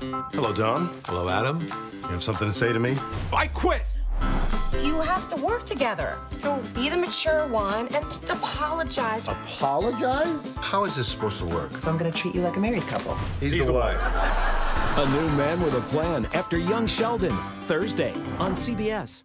Hello, Don. Hello, Adam. You have something to say to me? I quit! You have to work together. So be the mature one and just apologize. Apologize? How is this supposed to work? I'm gonna treat you like a married couple. He's, the, wife. A new man with a plan after Young Sheldon, Thursday on CBS.